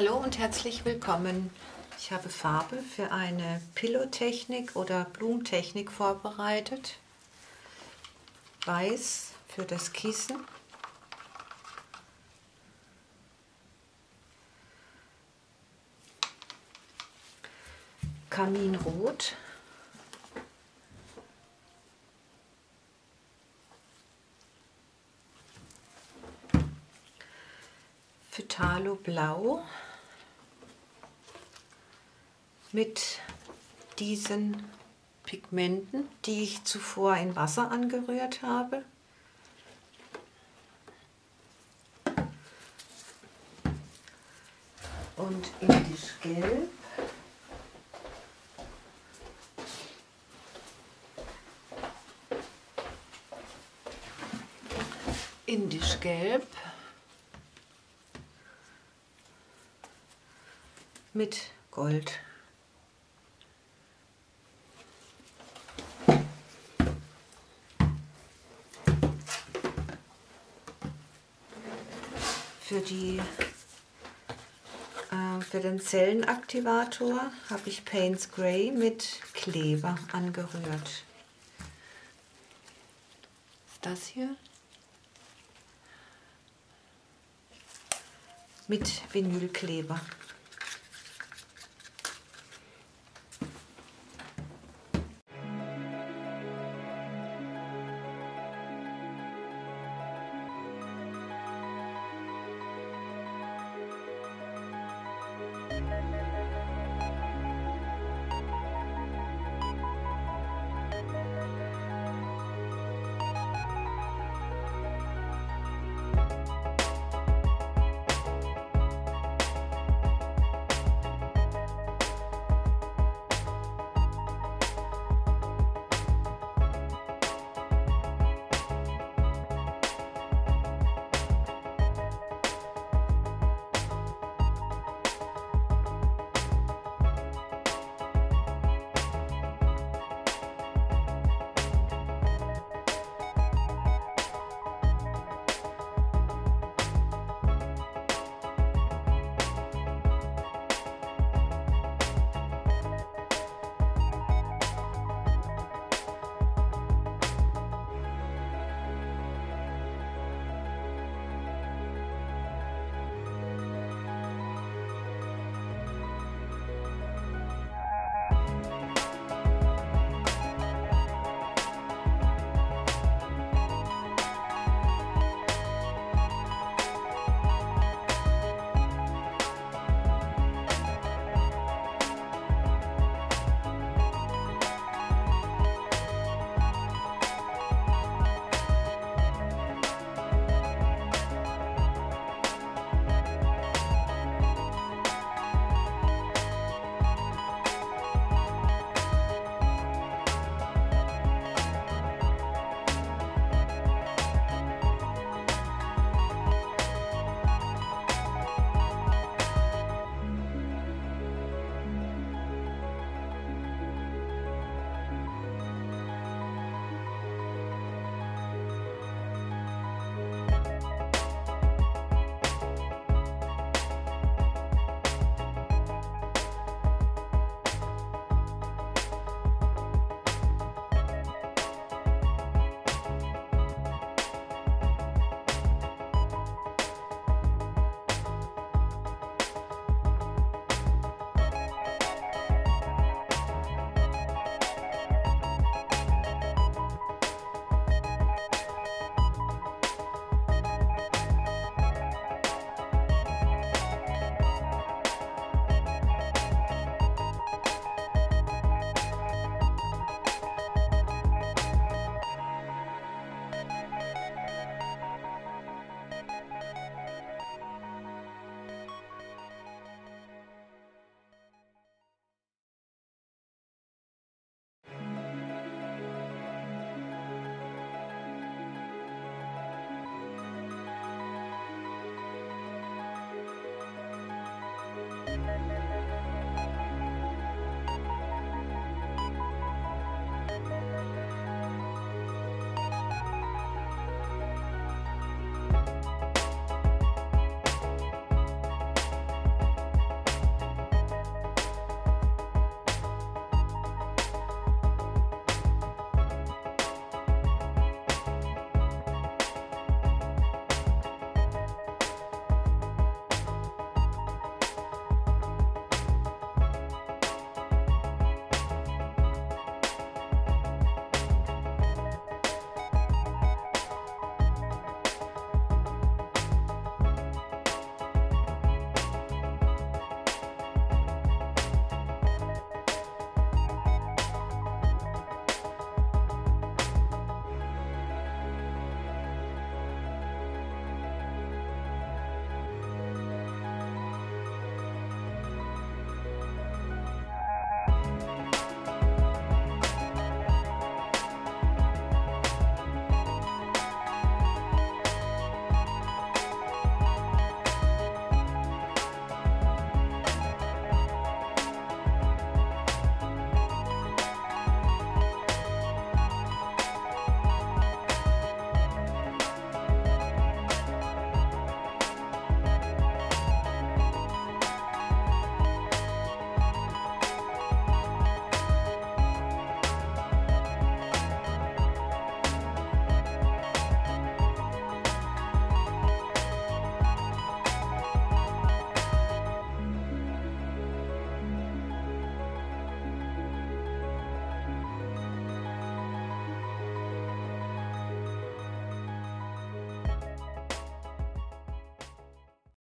Hallo und herzlich willkommen. Ich habe Farbe für eine Pillotechnik oder Blumentechnik vorbereitet. Weiß für das Kissen. Kaminrot. Phytalo Blau mit diesen Pigmenten, die ich zuvor in Wasser angerührt habe. Und Indisch Gelb. Indisch Gelb. mit Gold. Für, die, äh, für den Zellenaktivator habe ich Paints Gray mit Kleber angerührt. Das hier mit Vinylkleber.